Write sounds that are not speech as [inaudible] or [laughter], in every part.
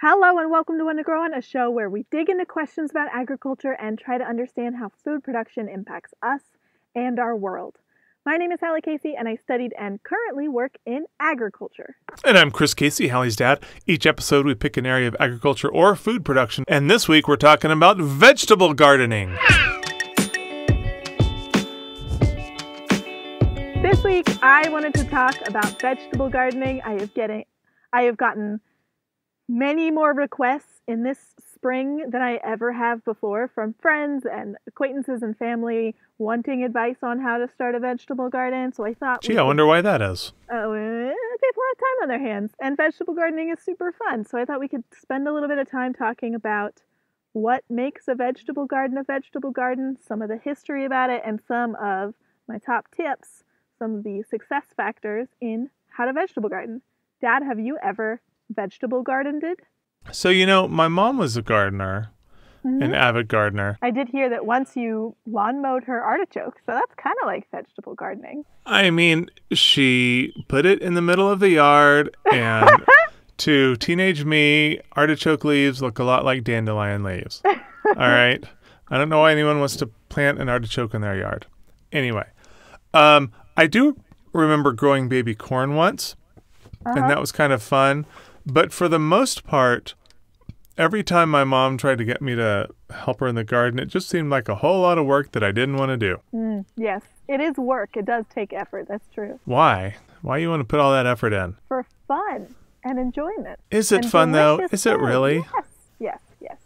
Hello and welcome to One to Grow On, a show where we dig into questions about agriculture and try to understand how food production impacts us and our world. My name is Hallie Casey, and I studied and currently work in agriculture. And I'm Chris Casey, Hallie's dad. Each episode, we pick an area of agriculture or food production. And this week, we're talking about vegetable gardening. This week, I wanted to talk about vegetable gardening. I have getting, I have gotten many more requests in this spring than I ever have before from friends and acquaintances and family wanting advice on how to start a vegetable garden. So I thought, Gee, I wonder why that is. Oh, uh, people have time on their hands, and vegetable gardening is super fun. So I thought we could spend a little bit of time talking about what makes a vegetable garden a vegetable garden, some of the history about it, and some of my top tips, some of the success factors in how to vegetable garden. Dad, have you ever vegetable garden did? So, you know, my mom was a gardener, Mm-hmm. an avid gardener. I did hear that once you lawn mowed her artichoke, so that's kind of like vegetable gardening. I mean, she put it in the middle of the yard, and [laughs] to teenage me, artichoke leaves look a lot like dandelion leaves. All right. I don't know why anyone wants to plant an artichoke in their yard. Anyway, um, I do remember growing baby corn once, and that was kind of fun. But for the most part, every time my mom tried to get me to help her in the garden, it just seemed like a whole lot of work that I didn't want to do. Mm, yes, it is work. It does take effort. That's true. Why? Why you want to put all that effort in? For fun and enjoyment. Is it and fun though? Is it really? Yes, yes,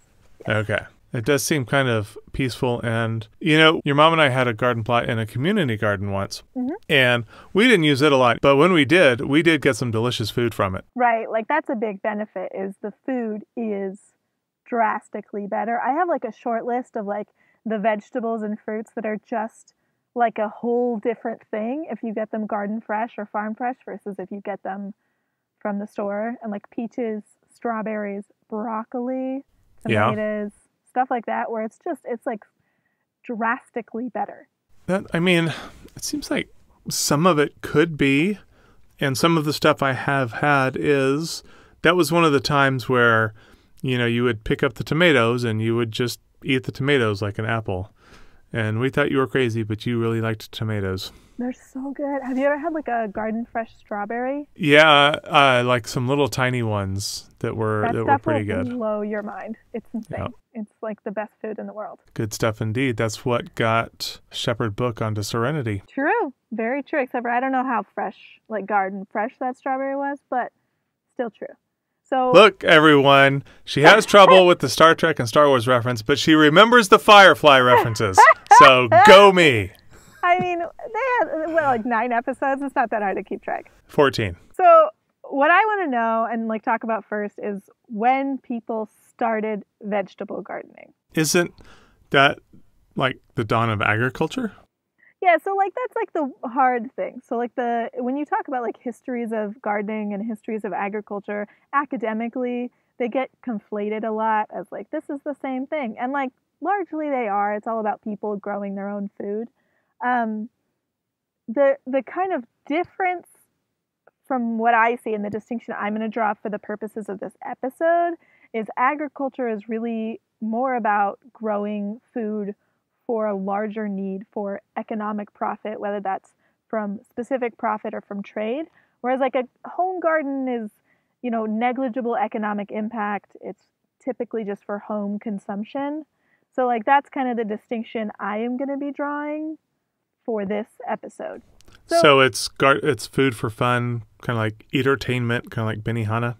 yes. Okay. It does seem kind of peaceful. And, you know, your mom and I had a garden plot in a community garden once. Mm-hmm. And we didn't use it a lot. But when we did, we did get some delicious food from it. Right, like that's a big benefit is the food is drastically better. I have like a short list of like the vegetables and fruits that are just like a whole different thing if you get them garden fresh or farm fresh versus if you get them from the store and like peaches, strawberries, broccoli, Yeah. Stuff like that where it's just it's like drastically better. That, I mean, it seems like some of it could be. And some of the stuff I have had is that was one of the times where, you know, you would pick up the tomatoes and you would just eat the tomatoes like an apple. And we thought you were crazy, but you really liked tomatoes. They're so good. Have you ever had like a garden fresh strawberry? Yeah, uh, like some little tiny ones that were That that were pretty good. blow your mind. It's insane. Yeah. It's like the best food in the world. Good stuff indeed. That's what got Shepherd Book onto Serenity. True. Very true. Except for I don't know how fresh, like garden fresh that strawberry was, but still true. So Look, everyone, she has [laughs] trouble with the Star Trek and Star Wars reference, but she remembers the Firefly references. So go [laughs] me. I mean, they had what, like nine episodes. It's not that hard to keep track. 14. So what I want to know and like talk about first is when people started vegetable gardening. Isn't that like the dawn of agriculture? Yeah, so like that's like the hard thing. So like the when you talk about like histories of gardening and histories of agriculture academically, they get conflated a lot as like this is the same thing. And like largely they are. It's all about people growing their own food. Um the the kind of difference from what I see and the distinction I'm going to draw for the purposes of this episode is agriculture is really more about growing food for a larger need for economic profit, whether that's from specific profit or from trade. Whereas like a home garden is, you know, negligible economic impact. It's typically just for home consumption. So like that's kind of the distinction I am going to be drawing for this episode. So, So- it's gar- it's food for fun, kind of like entertainment, kind of like Benihana.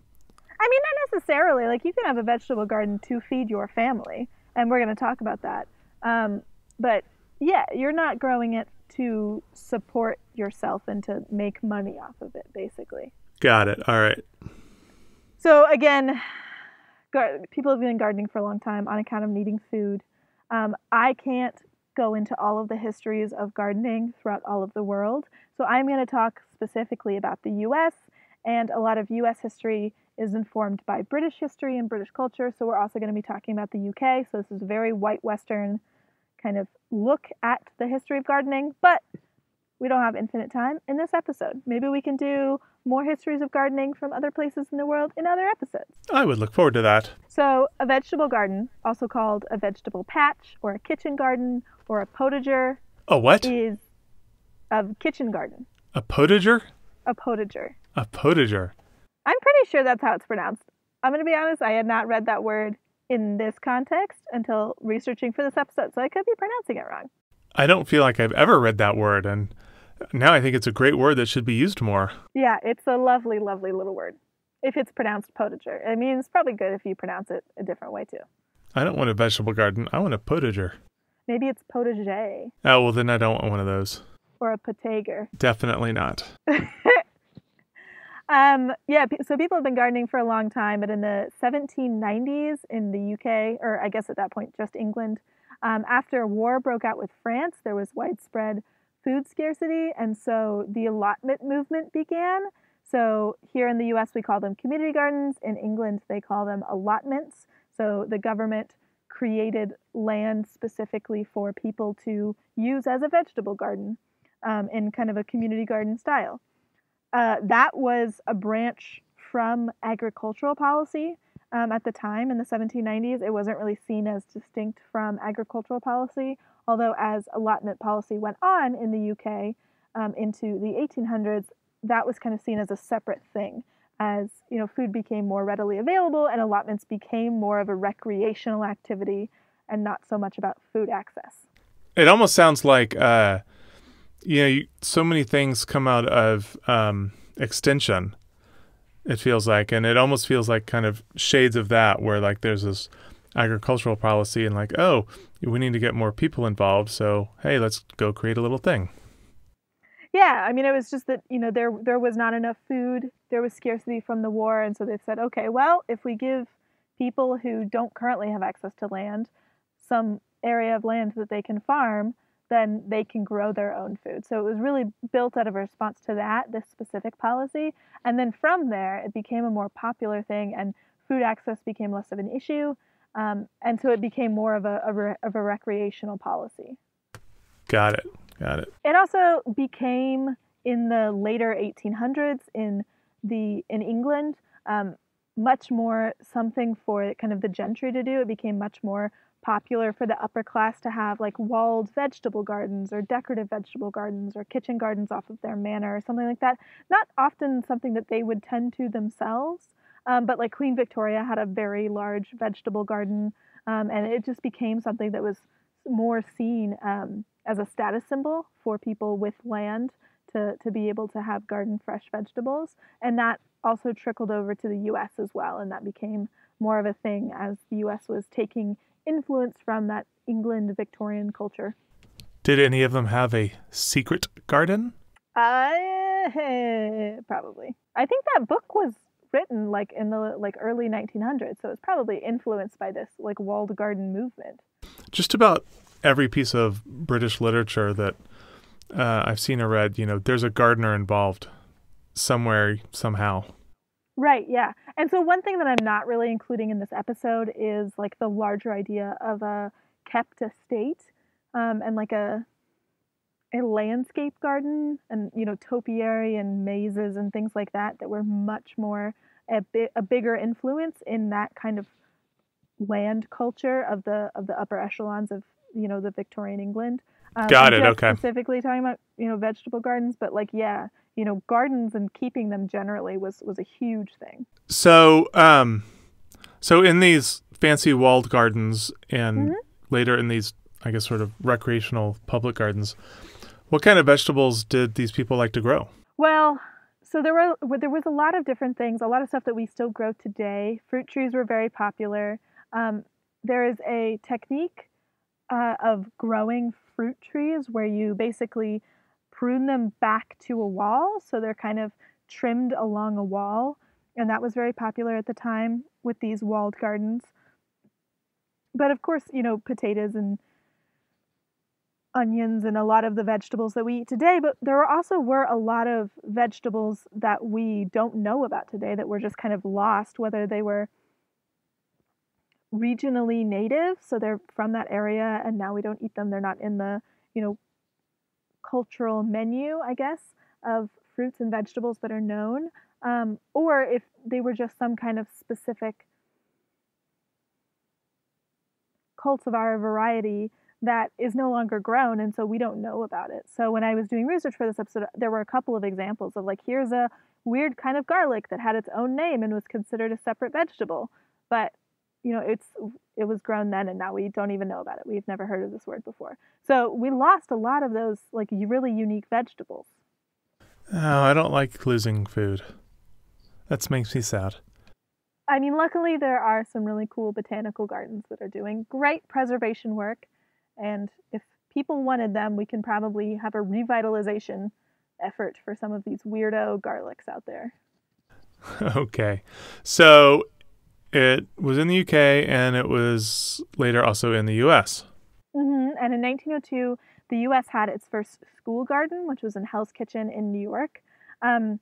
I mean, not necessarily. Like you can have a vegetable garden to feed your family, and we're going to talk about that. Um, but yeah, you're not growing it to support yourself and to make money off of it, basically. Got it. All right. So again, gar- people have been gardening for a long time on account of needing food. Um, I can't go into all of the histories of gardening throughout all of the world, so I'm going to talk specifically about the U.S. and a lot of U.S. history is informed by British history and British culture. So we're also going to be talking about the UK. So this is a very white Western kind of look at the history of gardening, but we don't have infinite time in this episode. Maybe we can do more histories of gardening from other places in the world in other episodes. I would look forward to that. So, a vegetable garden, also called a vegetable patch or a kitchen garden or a potager, A what? is a kitchen garden. A potager? A potager. A potager. I'm pretty sure that's how it's pronounced. I'm going to be honest, I had not read that word in this context until researching for this episode, so I could be pronouncing it wrong. I don't feel like I've ever read that word, and now I think it's a great word that should be used more. Yeah, it's a lovely, lovely little word. If it's pronounced potager. I mean, it's probably good if you pronounce it a different way too. I don't want a vegetable garden. I want a potager. Maybe it's potager Oh, well, then I don't want one of those. or a potager. Definitely not. [laughs] Um, yeah, so people have been gardening for a long time, but in the 1790s in the UK, or I guess at that point just England, um, after war broke out with France, there was widespread food scarcity, and so the allotment movement began. So here in the US, we call them community gardens. In England, they call them allotments. So the government created land specifically for people to use as a vegetable garden um, in kind of a community garden style. Uh, that was a branch from agricultural policy um, at the time in the 1790s. It wasn't really seen as distinct from agricultural policy, although as allotment policy went on in the UK um, into the 1800s, that was kind of seen as a separate thing. As you know, food became more readily available, and allotments became more of a recreational activity and not so much about food access. It almost sounds like, uh, you know, you, so many things come out of um, extension. It feels like, and it almost feels like kind of shades of that, where like there's this agricultural policy, and like, oh, we need to get more people involved, so hey, let's go create a little thing. Yeah, I mean, it was just that you know there there was not enough food, there was scarcity from the war, and so they said, okay, well, if we give people who don't currently have access to land some area of land that they can farm, then they can grow their own food. So it was really built out of a response to that, this specific policy, and then from there it became a more popular thing, and food access became less of an issue, um, and so it became more of a, of a of a recreational policy. Got it. Got it. It also became in the later 1800s in the in England um, much more something for kind of the gentry to do. It became much more popular for the upper class to have like walled vegetable gardens or decorative vegetable gardens or kitchen gardens off of their manor or something like that. Not often something that they would tend to themselves, um, but like Queen Victoria had a very large vegetable garden, um, and it just became something that was more seen um, as a status symbol for people with land to, to be able to have garden fresh vegetables. And that also trickled over to the US as well. And that became more of a thing as the US was taking influence from that England Victorian culture. Did any of them have a secret garden? Uh, [laughs] probably. I think that book was written like in the like early 1900s, so it's probably influenced by this like walled garden movement. Just about every piece of British literature that uh, I've seen or read, you know, there's a gardener involved somewhere, somehow. Right, yeah. And so one thing that I'm not really including in this episode is like the larger idea of a kept estate um, and like a a landscape garden and you know topiary and mazes and things like that that were much more a, bi- a bigger influence in that kind of land culture of the of the upper echelons of you know the Victorian England. Um, Got it, okay. Specifically talking about you know vegetable gardens, but like yeah, you know gardens and keeping them generally was was a huge thing. So, um, so in these fancy walled gardens and Mhm. later in these, I guess, sort of recreational public gardens, what kind of vegetables did these people like to grow? Well, so there were there was a lot of different things, a lot of stuff that we still grow today. Fruit trees were very popular. Um, there is a technique uh, of growing fruit trees where you basically prune them back to a wall, so they're kind of trimmed along a wall, and that was very popular at the time with these walled gardens. But of course, you know, potatoes and onions and a lot of the vegetables that we eat today, but there also were a lot of vegetables that we don't know about today that were just kind of lost, whether they were regionally native, so they're from that area and now we don't eat them, they're not in the, you know, cultural menu, I guess, of fruits and vegetables that are known, um, or if they were just some kind of specific cultivar variety that is no longer grown and so we don't know about it. So when I was doing research for this episode, there were a couple of examples of like here's a weird kind of garlic that had its own name and was considered a separate vegetable. But you know, it's it was grown then and now we don't even know about it. We've never heard of this word before. So we lost a lot of those like really unique vegetables. Oh, I don't like losing food. That makes me sad. I mean, luckily there are some really cool botanical gardens that are doing great preservation work and if people wanted them, we can probably have a revitalization effort for some of these weirdo garlics out there. [laughs] okay. So it was in the UK and it was later also in the US. Mm-hmm. And in 1902, the US had its first school garden, which was in Hell's Kitchen in New York. Um,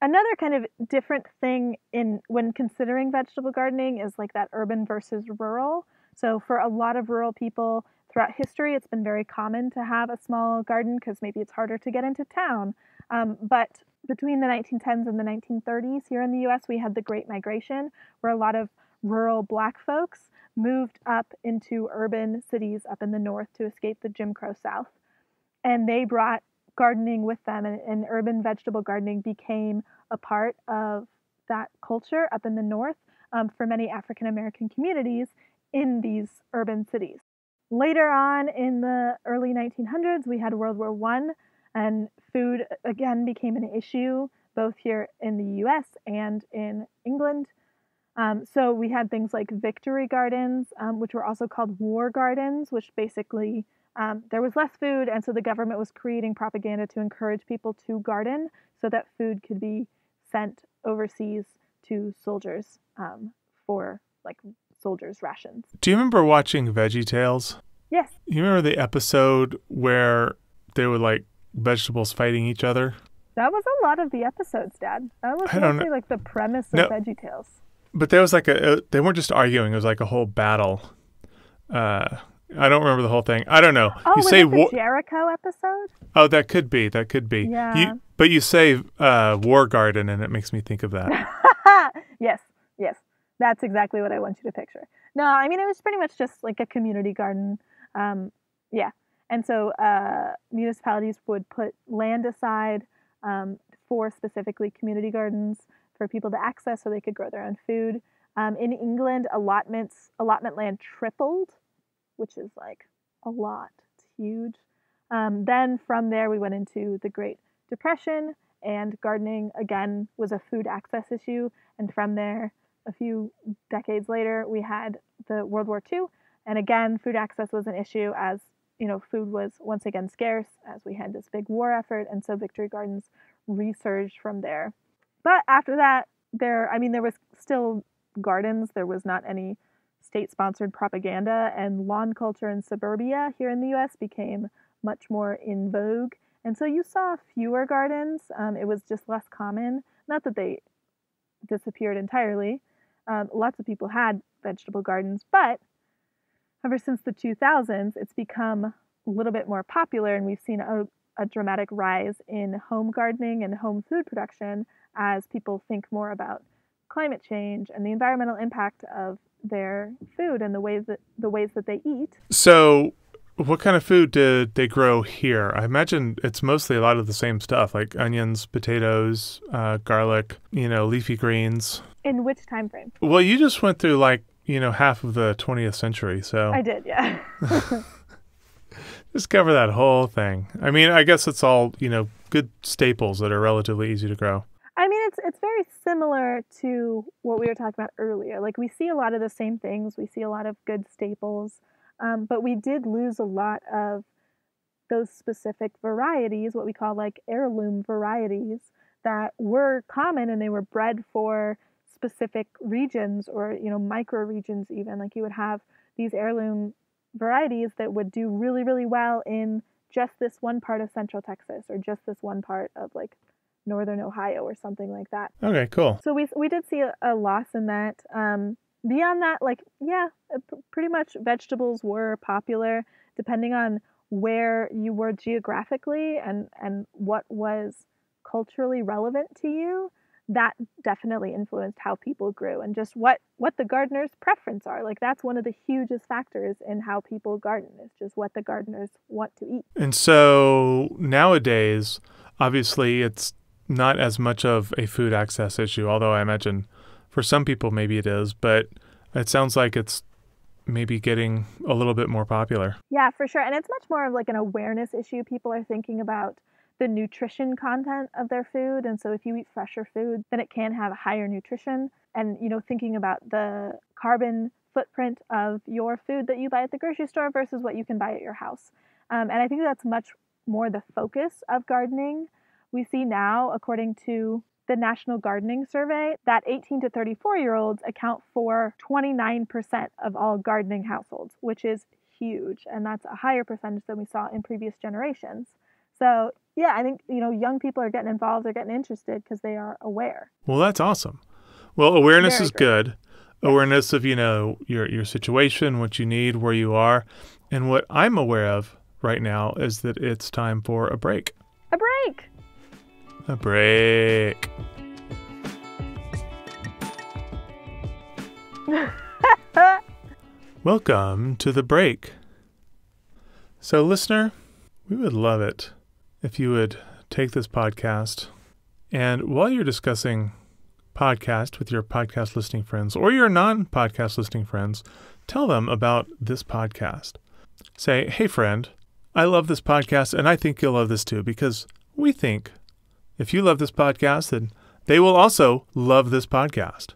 another kind of different thing in when considering vegetable gardening is like that urban versus rural. So for a lot of rural people, Throughout history, it's been very common to have a small garden because maybe it's harder to get into town. Um, but between the 1910s and the 1930s, here in the US, we had the Great Migration, where a lot of rural black folks moved up into urban cities up in the north to escape the Jim Crow South. And they brought gardening with them, and, and urban vegetable gardening became a part of that culture up in the north um, for many African American communities in these urban cities. Later on in the early 1900s, we had World War I, and food again became an issue both here in the US and in England. Um, so we had things like victory gardens, um, which were also called war gardens, which basically um, there was less food, and so the government was creating propaganda to encourage people to garden so that food could be sent overseas to soldiers um, for like soldiers' rations. Do you remember watching Veggie Tales? Yes. You remember the episode where they were like vegetables fighting each other? That was a lot of the episodes, Dad. That was mostly like the premise of no, Veggie Tales. But there was like a, they weren't just arguing; it was like a whole battle. Uh, I don't remember the whole thing. I don't know. Oh, you say the war- Jericho episode? Oh, that could be. That could be. Yeah. You, but you say uh, War Garden, and it makes me think of that. [laughs] yes, yes, that's exactly what I want you to picture. No, I mean it was pretty much just like a community garden. Um, yeah, and so uh, municipalities would put land aside um, for specifically community gardens for people to access, so they could grow their own food. Um, in England, allotments allotment land tripled, which is like a lot. It's huge. Um, then from there, we went into the Great Depression, and gardening again was a food access issue. And from there, a few decades later, we had the World War II, and again, food access was an issue as you know food was once again scarce as we had this big war effort, and so Victory Gardens resurged from there. But after that, there, I mean, there was still gardens. There was not any state-sponsored propaganda, and lawn culture in suburbia here in the U.S. became much more in vogue. And so you saw fewer gardens. Um, it was just less common. Not that they disappeared entirely. Um, lots of people had vegetable gardens, but ever since the 2000s, it's become a little bit more popular, and we've seen a, a dramatic rise in home gardening and home food production as people think more about climate change and the environmental impact of their food and the ways that the ways that they eat. So, what kind of food did they grow here? I imagine it's mostly a lot of the same stuff, like onions, potatoes, uh, garlic, you know, leafy greens. In which time frame? Well, you just went through like you know, half of the 20th century. So I did, yeah. [laughs] Just cover that whole thing. I mean, I guess it's all, you know, good staples that are relatively easy to grow. I mean, it's it's very similar to what we were talking about earlier. Like we see a lot of the same things. We see a lot of good staples, um, but we did lose a lot of those specific varieties, what we call like heirloom varieties, that were common and they were bred for specific regions or you know micro regions even like you would have these heirloom varieties that would do really really well in just this one part of central texas or just this one part of like northern ohio or something like that. Okay cool. So we, we did see a, a loss in that. Um, beyond that like yeah p- pretty much vegetables were popular depending on where you were geographically and and what was culturally relevant to you that definitely influenced how people grew and just what what the gardener's preference are like that's one of the hugest factors in how people garden is just what the gardeners want to eat And so nowadays, obviously, it's not as much of a food access issue, although I imagine for some people maybe it is, but it sounds like it's maybe getting a little bit more popular. Yeah, for sure. And it's much more of like an awareness issue. People are thinking about the nutrition content of their food. And so if you eat fresher food, then it can have higher nutrition. And, you know, thinking about the carbon footprint of your food that you buy at the grocery store versus what you can buy at your house. Um, and I think that's much more the focus of gardening. We see now, according to the National Gardening Survey, that 18 to 34 year olds account for 29% of all gardening households, which is huge. And that's a higher percentage than we saw in previous generations. So, yeah, I think, you know, young people are getting involved, they're getting interested because they are aware. Well, that's awesome. Well, awareness Very is great. good. Awareness of, you know, your your situation, what you need, where you are. And what I'm aware of right now is that it's time for a break. A break! A break. [laughs] Welcome to the break. So, listener, we would love it if you would take this podcast and while you're discussing podcast with your podcast listening friends or your non podcast listening friends, tell them about this podcast. Say, hey, friend, I love this podcast and I think you'll love this too because we think if you love this podcast, then they will also love this podcast.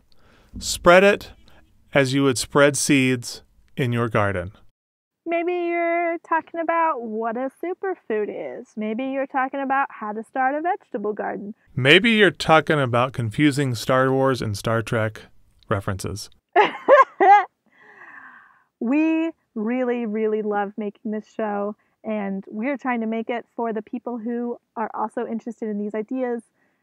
Spread it as you would spread seeds in your garden. Maybe you're talking about what a superfood is. Maybe you're talking about how to start a vegetable garden. Maybe you're talking about confusing Star Wars and Star Trek references. [laughs] we really, really love making this show, and we're trying to make it for the people who are also interested in these ideas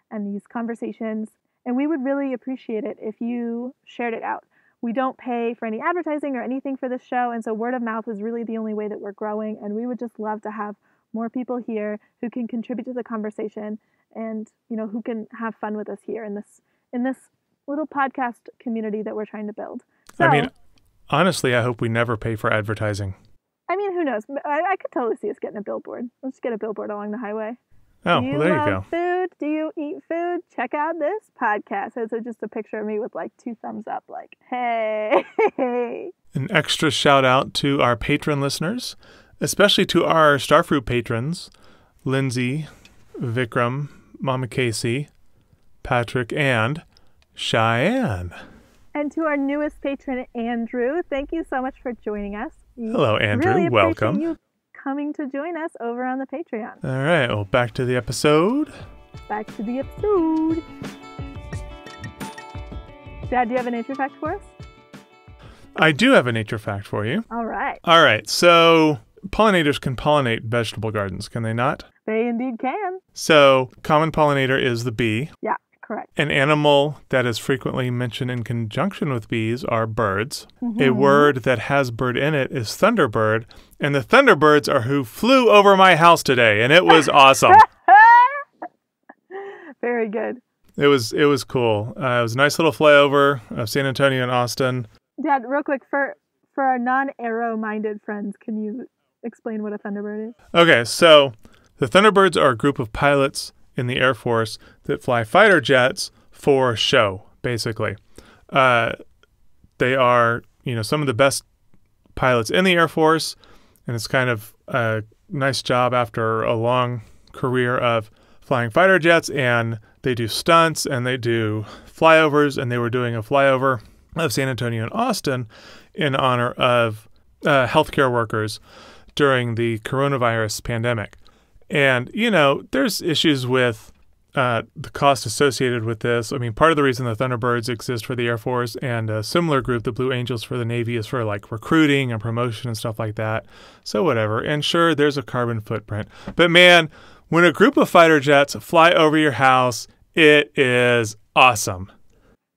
and these conversations. And we would really appreciate it if you shared it out. We don't pay for any advertising or anything for this show, and so word of mouth is really the only way that we're growing. And we would just love to have more people here who can contribute to the conversation and you know who can have fun with us here in this in this little podcast community that we're trying to build. So, I mean, honestly, I hope we never pay for advertising. I mean, who knows? I, I could totally see us getting a billboard. Let's get a billboard along the highway. Oh, Do you well, there you love go. food? Do you eat food? Check out this podcast. It's just a picture of me with like two thumbs up, like, hey. [laughs] An extra shout out to our patron listeners, especially to our Starfruit patrons Lindsay, Vikram, Mama Casey, Patrick, and Cheyenne. and to our newest patron, Andrew, thank you so much for joining us. Hello, Andrew. Really Welcome. you coming to join us over on the Patreon. All right, well, back to the episode. Back to the episode. Dad, do you have a nature fact for us? I do have a nature fact for you. All right. All right, so pollinators can pollinate vegetable gardens, can they not? They indeed can. So, common pollinator is the bee. Yeah, correct. An animal that is frequently mentioned in conjunction with bees are birds. A Mhm. word that has bird in it is thunderbird, and the thunderbirds are who flew over my house today, and it was awesome. [laughs] Very good. It was it was cool. Uh, it was a nice little flyover of San Antonio and Austin. Dad, real quick for for our non-arrow minded friends, can you explain what a thunderbird is? Okay, so the Thunderbirds are a group of pilots in the Air Force that fly fighter jets for show, basically. Uh, they are, you know, some of the best pilots in the Air Force, and it's kind of a nice job after a long career of flying fighter jets, and they do stunts and they do flyovers, and they were doing a flyover of San Antonio and Austin in honor of uh, healthcare workers during the coronavirus pandemic. And, you know, there's issues with uh, the cost associated with this. I mean, part of the reason the Thunderbirds exist for the Air Force and a similar group, the Blue Angels for the Navy, is for like recruiting and promotion and stuff like that. So, whatever. And sure, there's a carbon footprint. But man, when a group of fighter jets fly over your house, it is awesome.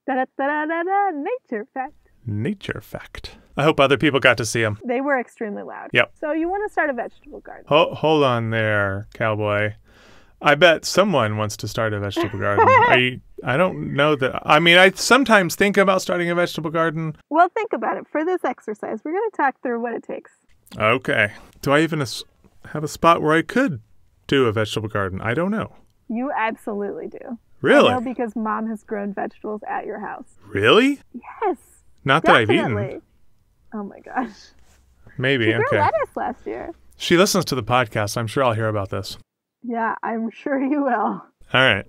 Da da da. Nature fact. Nature fact. I hope other people got to see them. They were extremely loud. Yep. So you want to start a vegetable garden. Ho- hold on there, cowboy. I bet someone wants to start a vegetable garden. [laughs] I I don't know that. I mean, I sometimes think about starting a vegetable garden. Well, think about it. For this exercise, we're going to talk through what it takes. Okay. Do I even as- have a spot where I could do a vegetable garden? I don't know. You absolutely do. I Really? know because mom has grown vegetables at your house. Really? Yes. Not that I've Definitely. eaten. Oh my gosh. Maybe. She Okay. lettuce last year. She listens to the podcast. I'm sure I'll hear about this. Yeah, I'm sure you will. All right.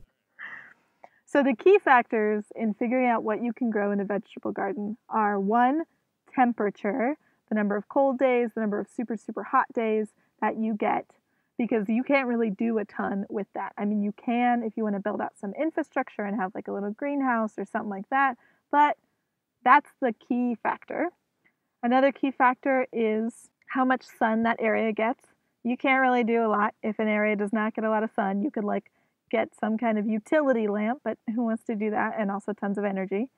So the key factors in figuring out what you can grow in a vegetable garden are one, temperature, the number of cold days, the number of super, super hot days that you get, because you can't really do a ton with that. I mean, you can if you want to build out some infrastructure and have like a little greenhouse or something like that, but that's the key factor. Another key factor is how much sun that area gets. You can't really do a lot if an area does not get a lot of sun. You could like get some kind of utility lamp, but who wants to do that? And also tons of energy.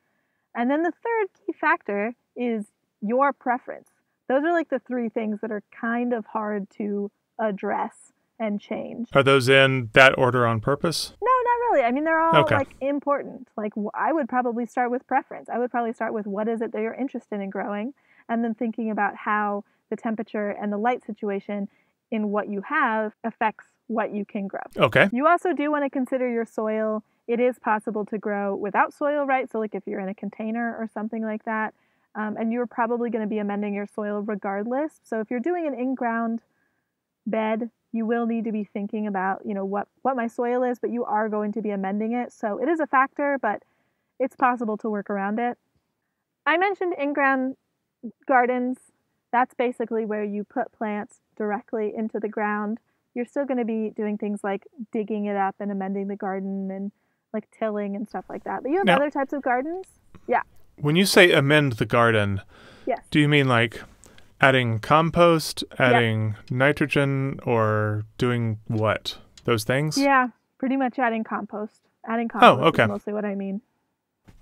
And then the third key factor is your preference. Those are like the three things that are kind of hard to address and change. Are those in that order on purpose? No, not really. I mean, they're all Okay. like important. Like, I would probably start with preference. I would probably start with what is it that you're interested in growing, and then thinking about how the temperature and the light situation in what you have affects what you can grow. Okay. You also do want to consider your soil. It is possible to grow without soil, right? So, like if you're in a container or something like that, um, and you're probably going to be amending your soil regardless. So, if you're doing an in-ground bed, you will need to be thinking about, you know, what what my soil is, but you are going to be amending it. So, it is a factor, but it's possible to work around it. I mentioned in-ground gardens. That's basically where you put plants directly into the ground you're still going to be doing things like digging it up and amending the garden and like tilling and stuff like that. But you have Now- other types of gardens. Yeah. When you say amend the garden, Yes. do you mean like adding compost, adding nitrogen, or doing what? Those things? Yeah, pretty much adding compost. Adding compost oh, okay. is mostly what I mean.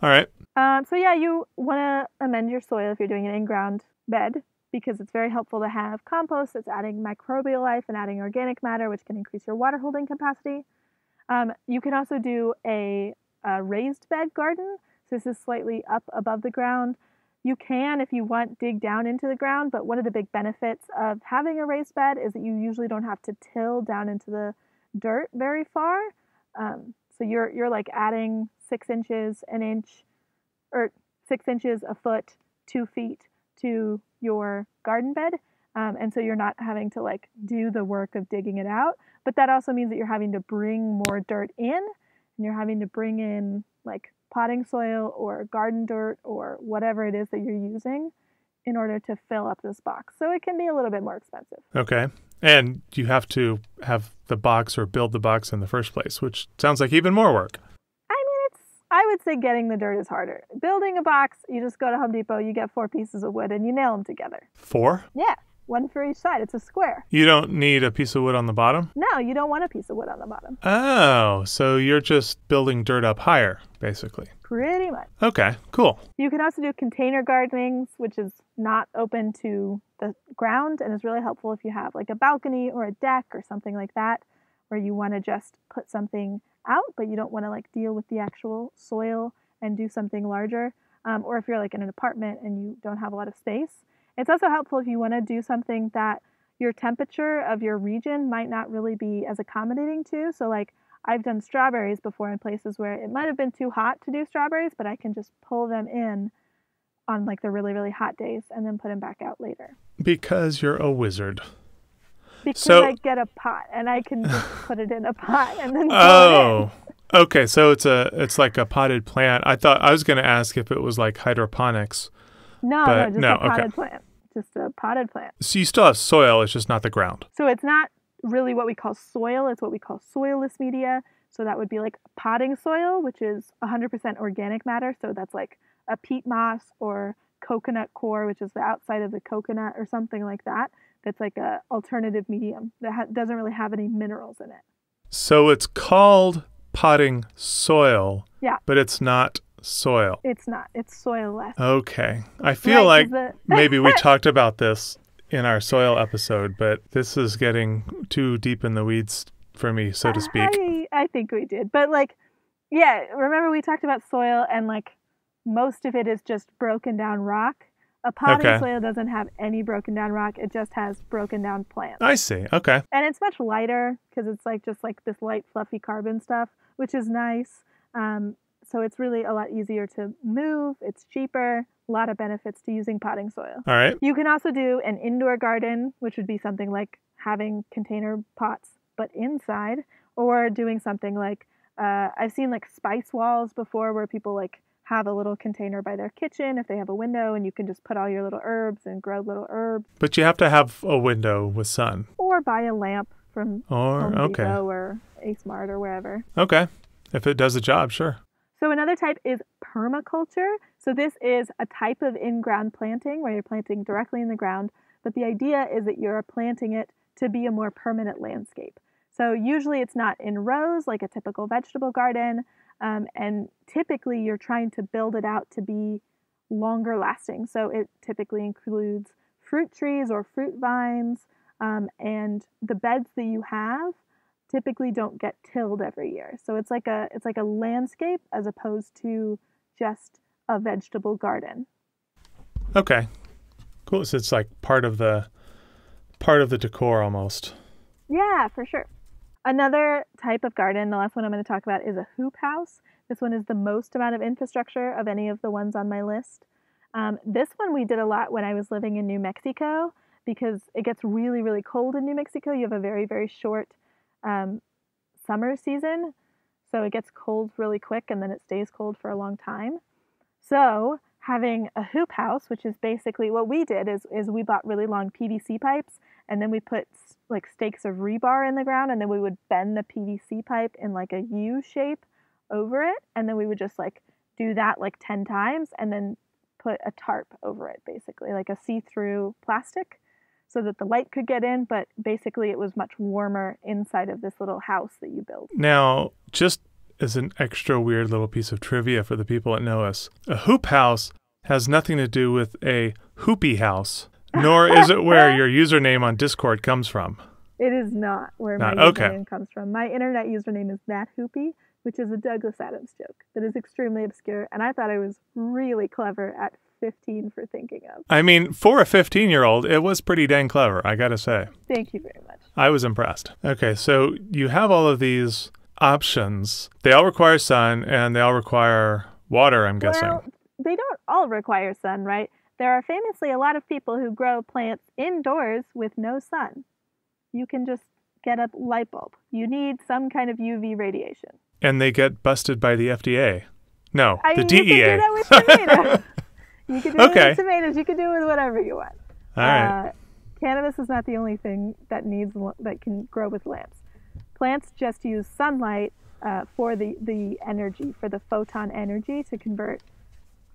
All right. Um, so yeah, you want to amend your soil if you're doing an in-ground bed because it's very helpful to have compost that's adding microbial life and adding organic matter, which can increase your water holding capacity. Um, you can also do a, a raised bed garden. So this is slightly up above the ground. You can, if you want, dig down into the ground, but one of the big benefits of having a raised bed is that you usually don't have to till down into the dirt very far. Um, so you're you're like adding six inches, an inch, or six inches, a foot, two feet to your garden bed. Um, and so you're not having to like do the work of digging it out. But that also means that you're having to bring more dirt in and you're having to bring in like potting soil or garden dirt or whatever it is that you're using in order to fill up this box. So it can be a little bit more expensive. Okay. And you have to have the box or build the box in the first place, which sounds like even more work. I mean, it's, I would say getting the dirt is harder. Building a box, you just go to Home Depot, you get four pieces of wood and you nail them together. Four? Yeah, one for each side. It's a square. You don't need a piece of wood on the bottom? No, you don't want a piece of wood on the bottom. Oh, so you're just building dirt up higher, basically. Pretty much. Okay, cool. You can also do container gardening, which is not open to the ground and is really helpful if you have like a balcony or a deck or something like that, where you want to just put something out, but you don't want to like deal with the actual soil and do something larger. Um, or if you're like in an apartment and you don't have a lot of space. It's also helpful if you want to do something that your temperature of your region might not really be as accommodating to. So, like, I've done strawberries before in places where it might have been too hot to do strawberries, but I can just pull them in on like the really, really hot days and then put them back out later. Because you're a wizard. Because So- I get a pot and I can just [sighs] put it in a pot and then pull it in. Oh. Okay, so it's a it's like a potted plant. I thought I was going to ask if it was like hydroponics. No, no, just no, a okay. plant. Just a potted plant. So you still have soil, it's just not the ground. So it's not really what we call soil, it's what we call soilless media. So that would be like potting soil, which is 100% organic matter. So that's like a peat moss or coconut coir, which is the outside of the coconut or something like that. That's like a alternative medium that ha- doesn't really have any minerals in it. So it's called potting soil. Yeah. But it's not soil. It's not. It's soilless. Okay. I feel Right, like the- [laughs] maybe we talked about this in our soil episode, but this is getting too deep in the weeds for me, so to speak. I, I think we did. But like, yeah, remember we talked about soil and like most of it is just broken down rock. A potting Okay. soil doesn't have any broken down rock. It just has broken down plants. I see. Okay. and it's much lighter because it's like just like this light fluffy carbon stuff which is nice um, so it's really a lot easier to move it's cheaper a lot of benefits to using potting soil All right. you can also do an indoor garden which would be something like having container pots but inside or doing something like uh, i've seen like spice walls before where people like have a little container by their kitchen if they have a window and you can just put all your little herbs and grow little herbs But you have to have a window with sun. or buy a lamp from Or Home okay. Depot or A Smart or wherever. Okay. If it does the job, sure. So another type is permaculture. So this is a type of in-ground planting where you're planting directly in the ground, but the idea is that you're planting it to be a more permanent landscape. So usually it's not in rows like a typical vegetable garden, um, and typically you're trying to build it out to be longer lasting. So it typically includes fruit trees or fruit vines, um, and the beds that you have typically don't get tilled every year. So it's like a it's like a landscape as opposed to just a vegetable garden. Okay. Cool. So it's like part of the part of the decor almost. Yeah, for sure. Another type of garden, the last one I'm going to talk about is a hoop house. This one is the most amount of infrastructure of any of the ones on my list. Um, this one we did a lot when I was living in New Mexico because it gets really, really cold in New Mexico. You have a very, very short um, summer season, so it gets cold really quick and then it stays cold for a long time. So having a hoop house, which is basically what we did, is is we bought really long PVC pipes and then we put like stakes of rebar in the ground and then we would bend the PVC pipe in like a U shape over it. And then we would just like do that like 10 times and then put a tarp over it basically like a see-through plastic so that the light could get in but basically it was much warmer inside of this little house that you build Now, just as an extra weird little piece of trivia for the people that know us, a hoop house has nothing to do with a hoopy house, nor is it where [laughs] your username on Discord comes from. it is not where my Not- okay. username comes from my internet username is that hoopy which is a douglas adams joke that is extremely obscure and i thought i was really clever at 15 for thinking of I mean, for a 15 year old, it was pretty dang clever, I gotta say. thank you very much I was impressed. Okay, so you have all of these options. They all require sun and they all require water, I'm guessing. Well, they don't all require sun, right? There are famously a lot of people who grow plants indoors with no sun. You can just get a light bulb. You need some kind of UV radiation. and they get busted by the FDA. No, I the mean, DEA. [laughs] you can do that with tomatoes. you can do it with tomatoes. You can do it with whatever you want. all right. Uh, cannabis is not the only thing that needs that can grow with lamps. Plants just use sunlight uh, for the the energy for the photon energy to convert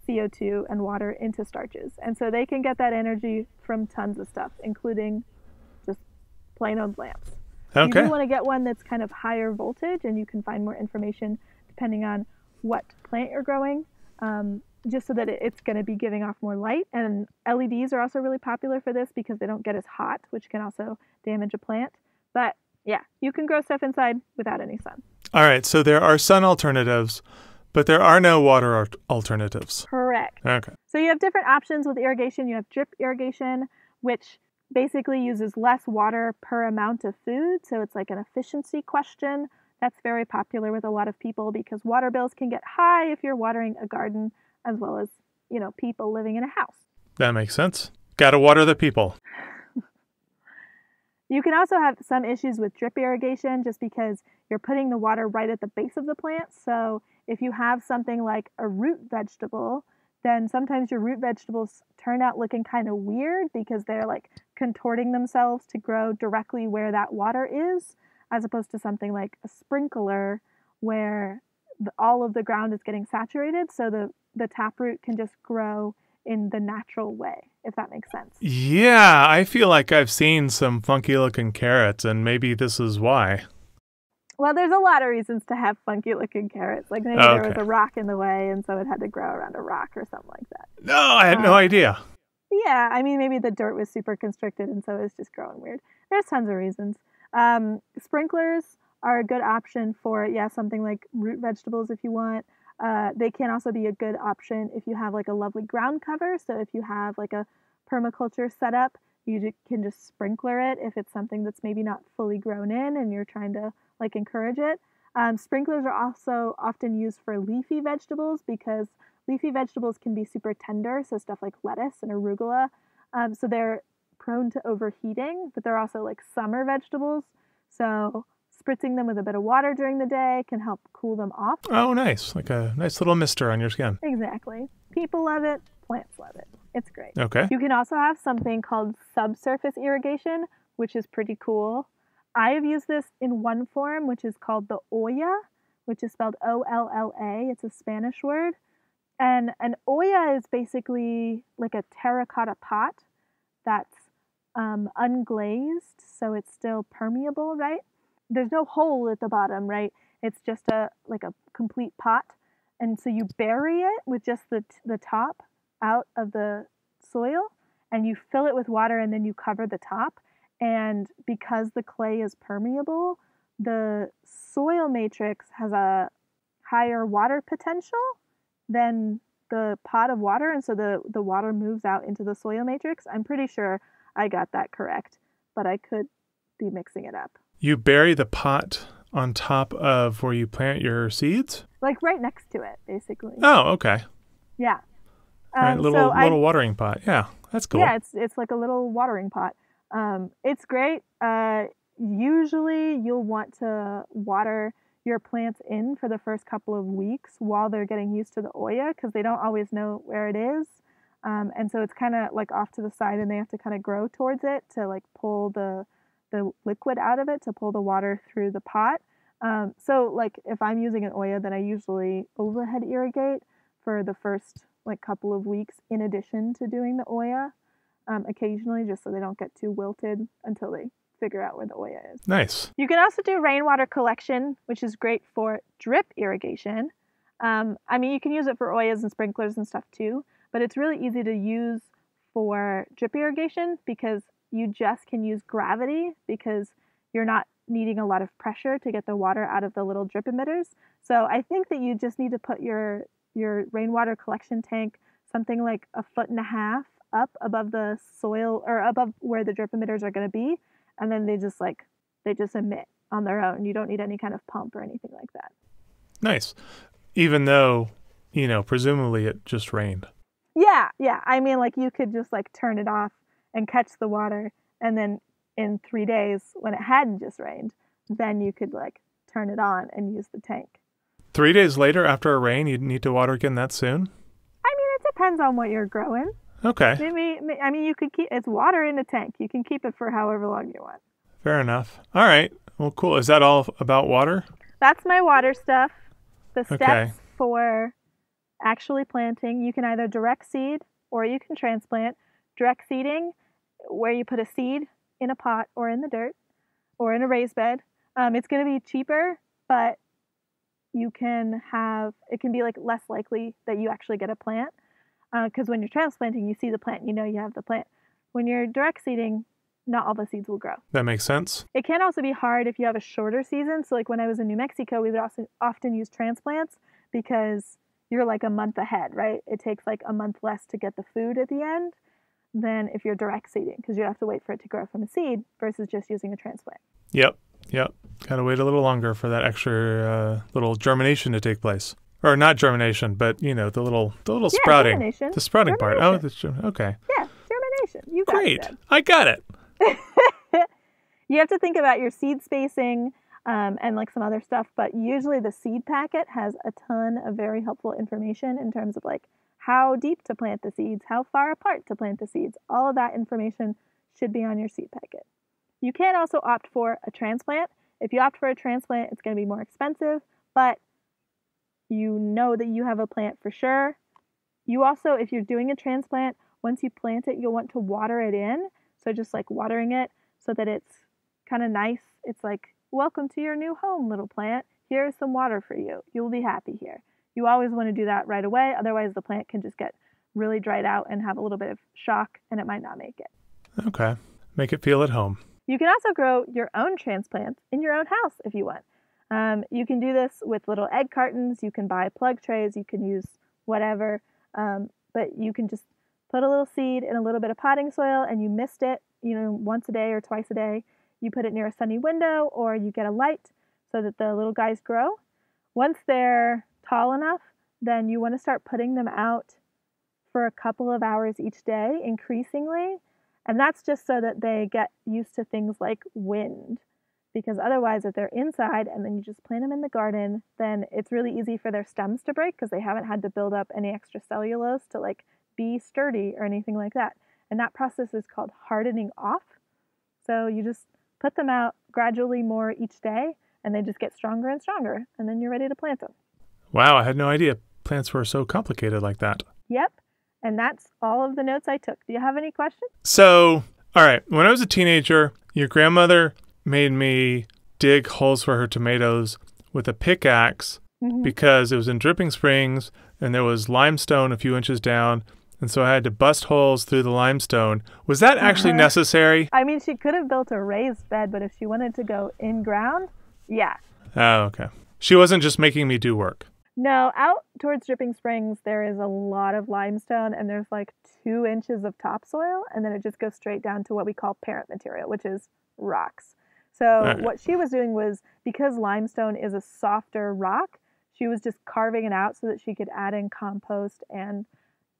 CO2 and water into starches, and so they can get that energy from tons of stuff, including just plain old lamps. Okay. You do want to get one that's kind of higher voltage, and you can find more information depending on what plant you're growing, um, just so that it, it's going to be giving off more light. And LEDs are also really popular for this because they don't get as hot, which can also damage a plant. But yeah, you can grow stuff inside without any sun. All right. So there are sun alternatives, but there are no water alternatives. Correct. Okay. So you have different options with irrigation. You have drip irrigation, which basically uses less water per amount of food. So it's like an efficiency question. That's very popular with a lot of people because water bills can get high if you're watering a garden as well as, you know, people living in a house. That makes sense. Gotta water the people. [laughs] You can also have some issues with drip irrigation just because you're putting the water right at the base of the plant. So if you have something like a root vegetable, then sometimes your root vegetables turn out looking kind of weird because they're like contorting themselves to grow directly where that water is, as opposed to something like a sprinkler where the, all of the ground is getting saturated. So the, the taproot can just grow in the natural way, if that makes sense. Yeah, I feel like I've seen some funky looking carrots, and maybe this is why. Well, there's a lot of reasons to have funky looking carrots. Like maybe there was a rock in the way, and so it had to grow around a rock or something like that. No, I had no Uh, idea. Yeah, I mean maybe the dirt was super constricted, and so it was just growing weird. There's tons of reasons. Um, sprinklers are a good option for yeah something like root vegetables if you want. Uh, they can also be a good option if you have like a lovely ground cover. So if you have like a permaculture setup, you can just sprinkler it if it's something that's maybe not fully grown in and you're trying to like encourage it. Um, sprinklers are also often used for leafy vegetables because leafy vegetables can be super tender. So stuff like lettuce and arugula. Um, so they're prone to overheating, but they're also like summer vegetables. So spritzing them with a bit of water during the day can help cool them off. Oh, nice. Like a nice little mister on your skin. Exactly. People love it, plants love it. It's great. Okay. You can also have something called subsurface irrigation, which is pretty cool. I have used this in one form, which is called the olla, which is spelled O L L A. It's a Spanish word. And an olla is basically like a terracotta pot that's um, unglazed, so it's still permeable, right? There's no hole at the bottom, right? It's just a like a complete pot, and so you bury it with just the the top out of the soil, and you fill it with water, and then you cover the top. And because the clay is permeable, the soil matrix has a higher water potential than the pot of water, and so the the water moves out into the soil matrix. I'm pretty sure I got that correct, but I could be mixing it up. You bury the pot on top of where you plant your seeds? Like right next to it, basically. Oh, okay. Yeah. All right, Um, little so I- little watering pot. Yeah, that's cool. Yeah, it's it's like a little watering pot. Um, it's great. Uh, usually, you'll want to water your plants in for the first couple of weeks while they're getting used to the olla because they don't always know where it is. Um, and so it's kind of like off to the side, and they have to kind of grow towards it to like pull the the liquid out of it to pull the water through the pot. Um, so like if I'm using an olla, then I usually overhead irrigate for the first like couple of weeks in addition to doing the olla um, occasionally just so they don't get too wilted until they figure out where the olla is. Nice. You can also do rainwater collection, which is great for drip irrigation. Um, I mean, you can use it for ollas and sprinklers and stuff too, but it's really easy to use for drip irrigation because you just can use gravity because you're not needing a lot of pressure to get the water out of the little drip emitters. So I think that you just need to put your your rainwater collection tank something like a foot and a half up above the soil or above where the drip emitters are going to be and then they just like they just emit on their own. You don't need any kind of pump or anything like that. Nice. Even though, you know, presumably it just rained. Yeah, yeah. I mean, like you could just like turn it off and catch the water, and then in three days, when it hadn't just rained, then you could like turn it on and use the tank. Three days later, after a rain, you'd need to water again that soon? I mean, it depends on what you're growing. Okay, Maybe, may- I mean, you could keep it's water in a tank. You can keep it for however long you want. fair enough. All right. Well, cool. Is that all about water? That's my water stuff. The steps Okay. for actually planting, you can either direct seed or you can transplant. Direct seeding, where you put a seed in a pot or in the dirt or in a raised bed. Um, it's going to be cheaper, but you can have it can be like less likely that you actually get a plant because when you're transplanting, you see the plant, you know you have the plant. When you're direct seeding, not all the seeds will grow. That makes sense. It can also be hard if you have a shorter season. So, like when I was in New Mexico, we would also often use transplants because you're like a month ahead, right? It takes like a month less to get the food at the end than if you're direct seeding because you have to wait for it to grow from a seed versus just using a transplant. Yep. Yep. Got to wait a little longer for that extra uh, little germination to take place. Or not germination, but you know the little the little Yeah, sprouting, germination. the sprouting part. Oh, Germination. that's okay. Yeah, germination. You got Great. it. I got it. [laughs] You have to think about your seed spacing um, and like some other stuff, but usually the seed packet has a ton of very helpful information in terms of like how deep to plant the seeds, how far apart to plant the seeds. All of that information should be on your seed packet. You can also opt for a transplant. If you opt for a transplant, it's going to be more expensive, but you know that you have a plant for sure. You also, if you're doing a transplant, once you plant it, you'll want to water it in. So just like watering it so that it's kind of nice. It's like Welcome to your new home, little plant. Here's some water for you. You'll be happy here. You always want to do that right away, otherwise, the plant can just get really dried out and have a little bit of shock and it might not make it. Okay. Make it feel at home. You can also grow your own transplants in your own house if you want. Um, you can do this with little egg cartons. You can buy plug trays. You can use whatever. Um, but you can just put a little seed in a little bit of potting soil and you mist it, you know, once a day or twice a day. You put it near a sunny window or you get a light so that the little guys grow. Once they're tall enough, then you want to start putting them out for a couple of hours each day, increasingly. And that's just so that they get used to things like wind. Because otherwise, if they're inside and then you just plant them in the garden, then it's really easy for their stems to break because they haven't had to build up any extra cellulose to like be sturdy or anything like that. And that process is called hardening off. So you just put them out gradually more each day and they just get stronger and stronger. And then you're ready to plant them. Wow, I had no idea plants were so complicated like that. Yep. And that's all of the notes I took. Do you have any questions? So, all right, when I was a teenager, your grandmother made me dig holes for her tomatoes with a pickaxe Mhm. because it was in Dripping Springs and there was limestone a few inches down. And so I had to bust holes through the limestone. Was that actually Uh-huh. necessary? I mean, she could have built a raised bed, but if she wanted to go in ground, yeah. Oh, okay. She wasn't just making me do work. No, out towards Dripping Springs, there is a lot of limestone and there's like two inches of topsoil, and then it just goes straight down to what we call parent material, which is rocks. So, Right. what she was doing was because limestone is a softer rock, she was just carving it out so that she could add in compost and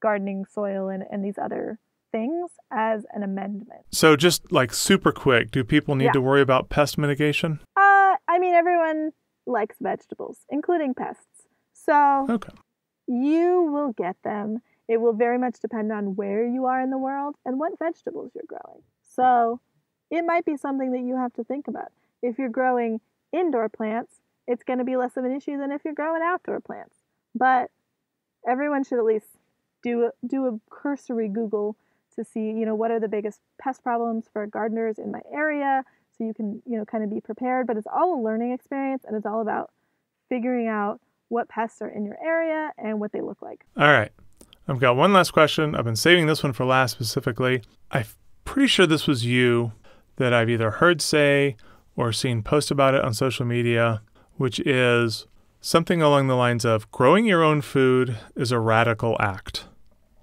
gardening soil and, and these other things as an amendment. So, just like super quick, do people need Yeah. to worry about pest mitigation? Uh, I mean, everyone likes vegetables, including pests. So, Okay. You will get them. It will very much depend on where you are in the world and what vegetables you're growing. So it might be something that you have to think about. If you're growing indoor plants, it's going to be less of an issue than if you're growing outdoor plants. But everyone should at least do a, do a cursory Google to see, you know, what are the biggest pest problems for gardeners in my area so you can, you know, kind of be prepared, but it's all a learning experience and it's all about figuring out what pests are in your area and what they look like. All right. I've got one last question. I've been saving this one for last specifically. I'm pretty sure this was you that I've either heard say or seen post about it on social media, which is something along the lines of growing your own food is a radical act.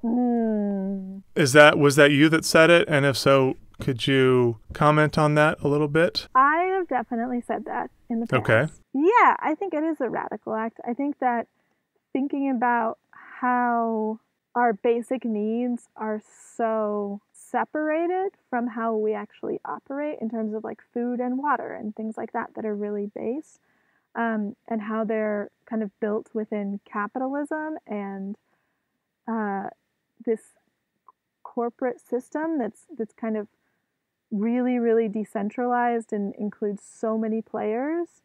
Hmm. Is that was that you that said it? And if so, could you comment on that a little bit? I have definitely said that in the past. Okay. Yeah, I think it is a radical act. I think that thinking about how our basic needs are so separated from how we actually operate in terms of like food and water and things like that that are really base um, and how they're kind of built within capitalism and uh, this corporate system that's that's kind of really really decentralized and includes so many players.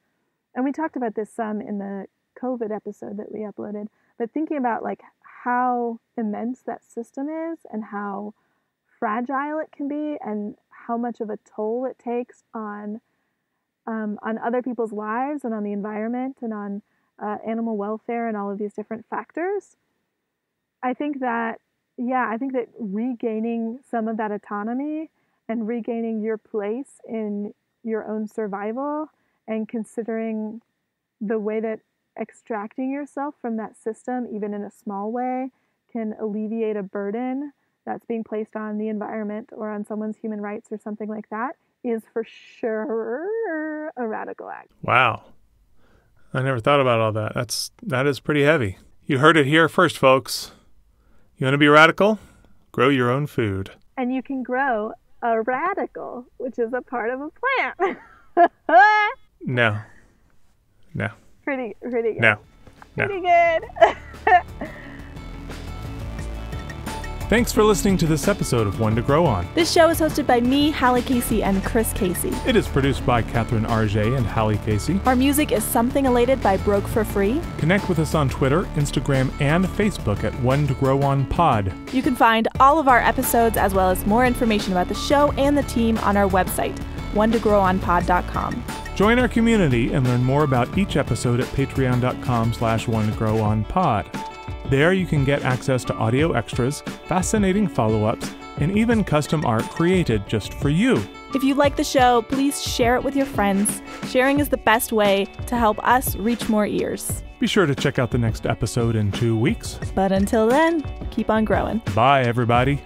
And we talked about this some in the covid episode that we uploaded but thinking about like how immense that system is and how fragile it can be and how much of a toll it takes on um, on other people's lives and on the environment and on uh, animal welfare and all of these different factors. I think that yeah i think that regaining some of that autonomy and regaining your place in your own survival and considering the way that extracting yourself from that system, even in a small way, can alleviate a burden that's being placed on the environment or on someone's human rights or something like that, is for sure a radical act. Wow. I never thought about all that. That's that is pretty heavy. You heard it here first, folks. You want to be radical? Grow your own food. And you can grow a radicle, which is a part of a plant. [laughs] No. No. pretty, pretty good. No. No. Pretty good. [laughs] Thanks for listening to this episode of One to Grow On. this show is hosted by me, Hallie Casey, and Chris Casey. It is produced by Catherine Arjet and Hallie Casey. Our music is Something Elated by Broke for Free. Connect with us on Twitter, Instagram, and Facebook at One to Grow On Pod. You can find all of our episodes as well as more information about the show and the team on our website, one to grow on onetogrowonpod.com. Join our community and learn more about each episode at patreon.com slash onetogrowonpod. There you can get access to audio extras, fascinating follow-ups, and even custom art created just for you. If you like the show, please share it with your friends. Sharing is the best way to help us reach more ears. Be sure to check out the next episode in two weeks. But until then, keep on growing. Bye, everybody.